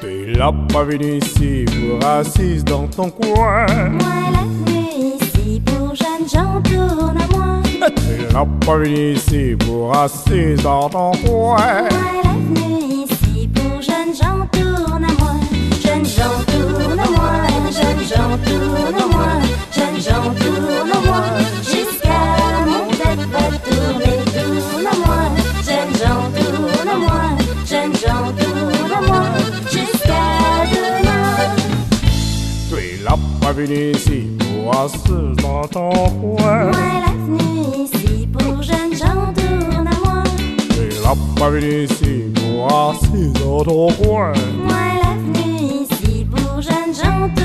T'es là pas venu ici pour assise dans ton coin. Moi la venue ici pour jeunes gens tourne à moi. T'es là pas venu ici pour assise dans ton coin. Moi Là pas venu ici pour assise dans ton coin. Moi ici pour jeunes gens tourne à moi. Pas venu ici pour assise dans ton coin. Moi la venue ici pour jeunes gens tourne à